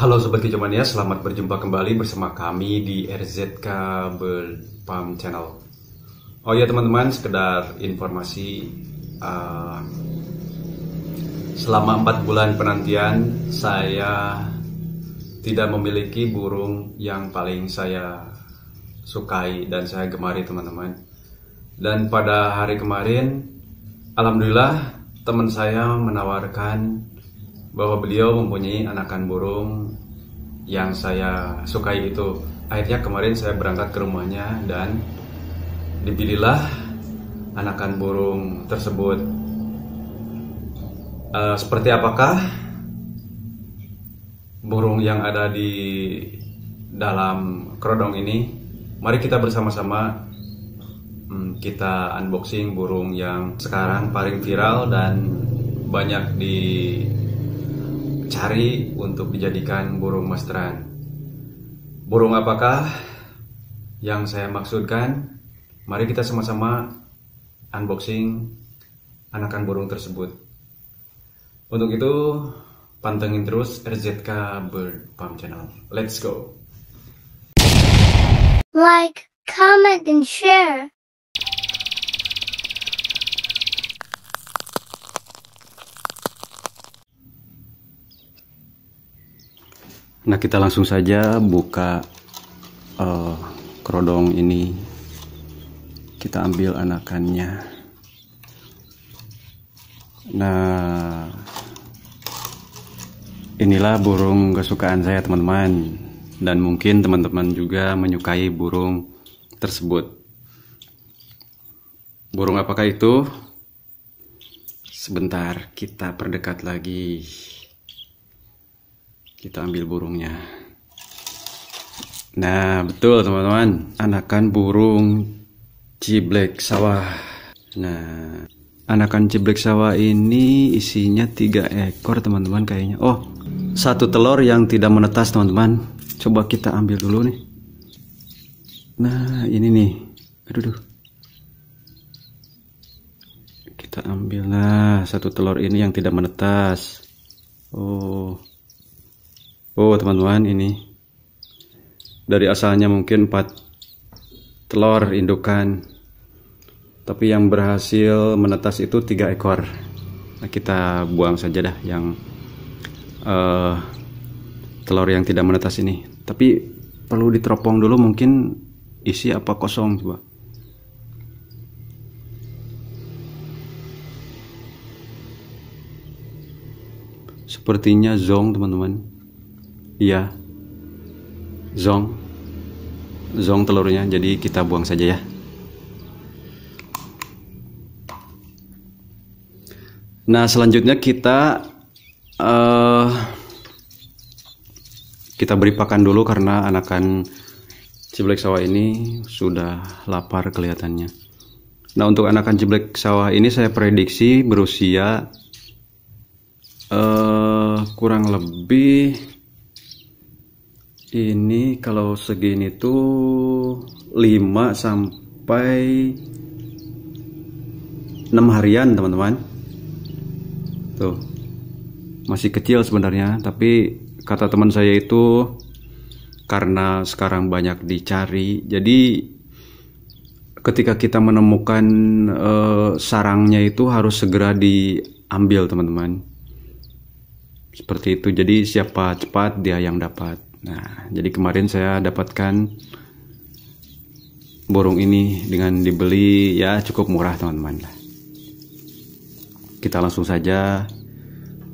Halo Sobat Kejamania, selamat berjumpa kembali bersama kami di RZK Berpam Channel. Oh ya teman-teman, sekedar informasi uh, Selama 4 bulan penantian, saya tidak memiliki burung yang paling saya sukai dan saya gemari teman-teman. Dan pada hari kemarin, Alhamdulillah teman saya menawarkan bahwa beliau mempunyai anakan burung yang saya sukai itu. Akhirnya kemarin saya berangkat ke rumahnya dan dipilihlah anakan burung tersebut. Uh, seperti apakah burung yang ada di dalam kerodong ini? Mari kita bersama-sama um, kita unboxing burung yang sekarang paling viral dan banyak di cari untuk dijadikan burung masteran. Burung apakah yang saya maksudkan? Mari kita sama-sama unboxing anakan burung tersebut. Untuk itu, pantengin terus RZK Bird Farm Channel. Let's go! Like, comment, and share. Nah kita langsung saja buka uh, kerodong ini. Kita ambil anakannya. Nah inilah burung kesukaan saya teman-teman. Dan mungkin teman-teman juga menyukai burung tersebut. Burung apakah itu? Sebentar kita perdekat lagi kita ambil burungnya. Nah betul teman-teman. Anakan burung ciblek sawah. Nah anakan ciblek sawah ini isinya tiga ekor teman-teman kayaknya. Oh satu telur yang tidak menetas teman-teman. Coba kita ambil dulu nih. Nah ini nih. Aduh, aduh. kita ambil. Nah satu telur ini yang tidak menetas. Oh Oh teman-teman ini dari asalnya mungkin 4 telur indukan tapi yang berhasil menetas itu tiga ekor. Nah, kita buang saja dah yang uh, telur yang tidak menetas ini. Tapi perlu diteropong dulu mungkin isi apa kosong coba sepertinya zong teman-teman Iya. Zong. Zong telurnya, jadi kita buang saja ya. Nah, selanjutnya kita uh, kita beri pakan dulu karena anakan ciblek sawah ini sudah lapar kelihatannya. Nah, untuk anakan ciblek sawah ini saya prediksi berusia uh, kurang lebih ini kalau segini tuh 5 sampai 6 harian teman-teman. Tuh. Masih kecil sebenarnya tapi kata teman saya itu karena sekarang banyak dicari. Jadi ketika kita menemukan uh, sarangnya itu harus segera diambil teman-teman. Seperti itu. Jadi siapa cepat dia yang dapat Nah, jadi kemarin saya dapatkan burung ini dengan dibeli ya cukup murah teman-teman. Kita langsung saja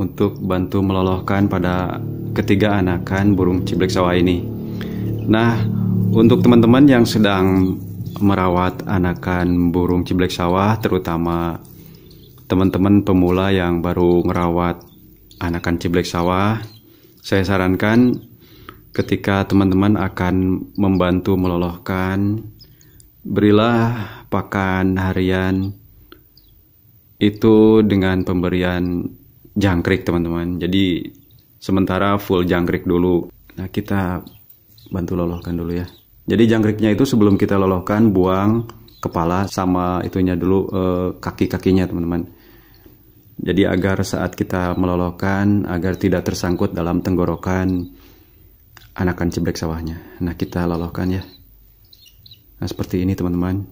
untuk bantu melolohkan pada ketiga anakan burung ciblek sawah ini. Nah, untuk teman-teman yang sedang merawat anakan burung ciblek sawah, terutama teman-teman pemula yang baru merawat anakan ciblek sawah, saya sarankan ketika teman-teman akan membantu melolohkan, berilah pakan harian itu dengan pemberian jangkrik teman-teman. Jadi sementara full jangkrik dulu. Nah kita bantu lolohkan dulu ya. Jadi jangkriknya itu sebelum kita lolohkan buang kepala sama itunya dulu eh, kaki-kakinya teman-teman. Jadi agar saat kita melolokkan agar tidak tersangkut dalam tenggorokan anakan ciblek sawahnya. Nah kita lolokkan ya. Nah seperti ini teman-teman.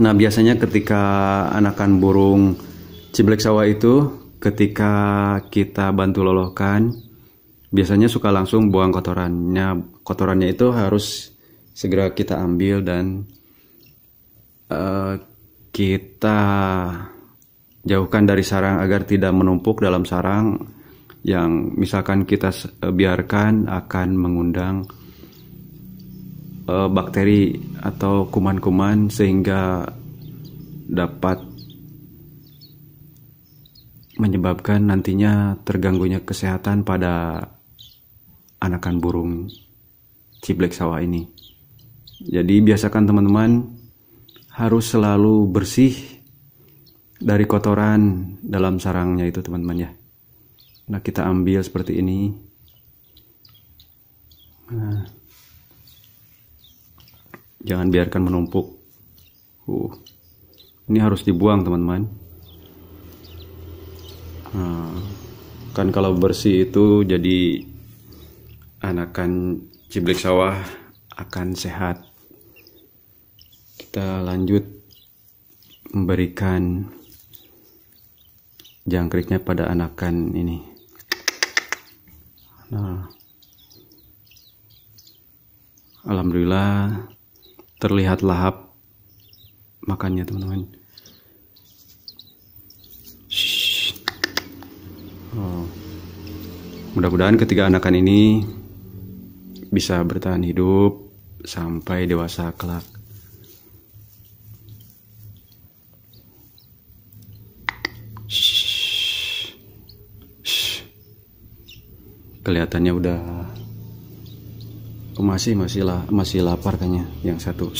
Nah biasanya ketika anakan burung ciblek sawah itu ketika kita bantu lolokkan biasanya suka langsung buang kotorannya. Kotorannya itu harus segera kita ambil dan uh, kita jauhkan dari sarang agar tidak menumpuk dalam sarang yang misalkan kita eh, biarkan akan mengundang uh, bakteri atau kuman-kuman sehingga dapat menyebabkan nantinya terganggunya kesehatan pada anakan burung ciblek sawah ini. Jadi biasakan teman-teman harus selalu bersih dari kotoran dalam sarangnya itu teman-teman ya. Nah kita ambil seperti ini. Nah, jangan biarkan menumpuk. Uh, ini harus dibuang teman-teman. Nah, kan kalau bersih itu jadi anakan ciblek sawah akan sehat kita lanjut memberikan jangkriknya pada anakan ini. Nah, alhamdulillah terlihat lahap makannya teman-teman. Oh. Mudah-mudahan ketiga anakan ini bisa bertahan hidup sampai dewasa kelak. Kelihatannya udah masih masih lah masih lapar kayaknya yang satu.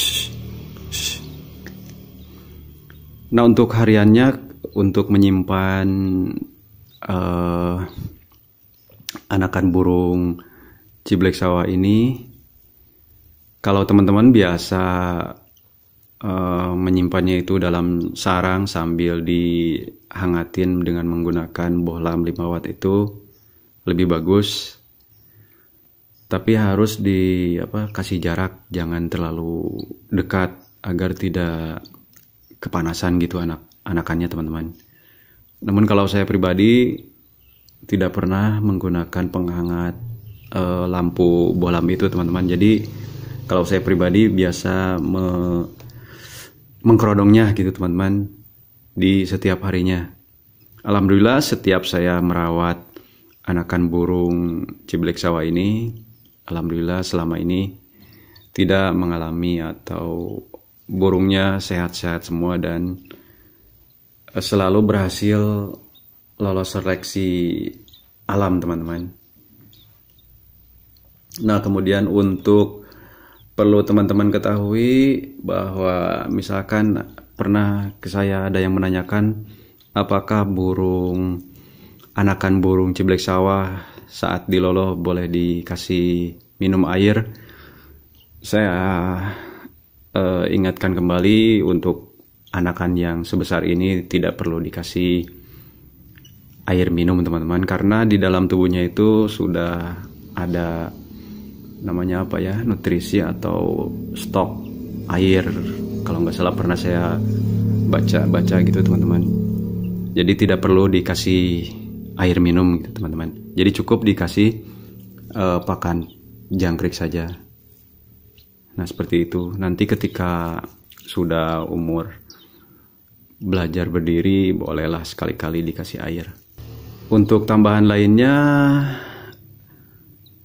Nah untuk hariannya untuk menyimpan uh, anakan burung ciblek sawah ini kalau teman-teman biasa uh, menyimpannya itu dalam sarang sambil dihangatin dengan menggunakan bohlam 5 watt itu lebih bagus. Tapi harus di apa kasih jarak jangan terlalu dekat agar tidak kepanasan gitu anak anakannya teman-teman. Namun kalau saya pribadi tidak pernah menggunakan penghangat uh, lampu bolam itu teman-teman. Jadi kalau saya pribadi biasa me mengkerodongnya gitu teman-teman di setiap harinya. Alhamdulillah setiap saya merawat anakan burung ciblek sawah ini alhamdulillah selama ini tidak mengalami atau burungnya sehat-sehat semua dan eh, selalu berhasil lolos seleksi alam teman-teman. Nah kemudian untuk perlu teman-teman ketahui bahwa misalkan pernah ke saya ada yang menanyakan apakah burung anakan burung ciblek sawah saat diloloh boleh dikasih minum air. Saya uh, ingatkan kembali untuk anakan yang sebesar ini tidak perlu dikasih air minum teman-teman karena di dalam tubuhnya itu sudah ada namanya apa ya nutrisi atau stok air kalau nggak salah pernah saya baca-baca gitu teman-teman jadi tidak perlu dikasih air minum gitu teman-teman. Jadi cukup dikasih uh, pakan jangkrik saja. Nah seperti itu. Nanti ketika sudah umur belajar berdiri, bolehlah sekali-kali dikasih air. Untuk tambahan lainnya,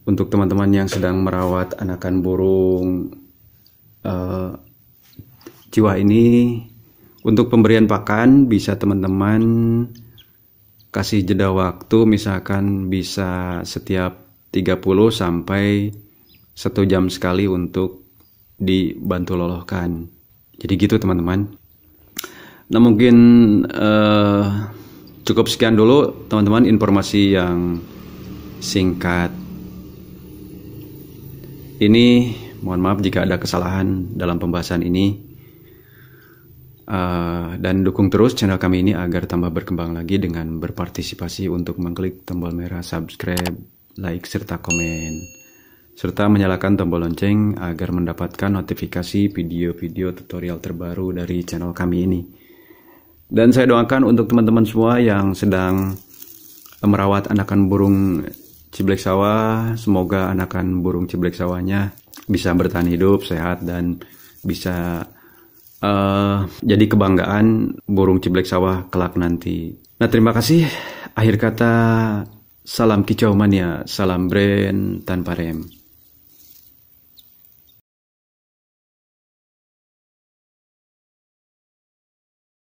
untuk teman-teman yang sedang merawat anakan burung uh, jiwa ini, untuk pemberian pakan bisa teman-teman kasih jeda waktu misalkan bisa setiap 30 sampai satu jam sekali untuk dibantu lolohkan. Jadi gitu teman-teman. Nah mungkin uh, cukup sekian dulu teman-teman informasi yang singkat. Ini mohon maaf jika ada kesalahan dalam pembahasan ini. Uh, dan dukung terus channel kami ini agar tambah berkembang lagi dengan berpartisipasi untuk mengklik tombol merah subscribe, like, serta komen. Serta menyalakan tombol lonceng agar mendapatkan notifikasi video-video tutorial terbaru dari channel kami ini. Dan saya doakan untuk teman-teman semua yang sedang merawat anakan burung ciblek sawah, semoga anakan burung ciblek sawahnya bisa bertahan hidup, sehat, dan bisa uh, jadi kebanggaan burung ciblek sawah kelak nanti. Nah terima kasih. Akhir kata salam kicau mania, salam brand tanpa rem.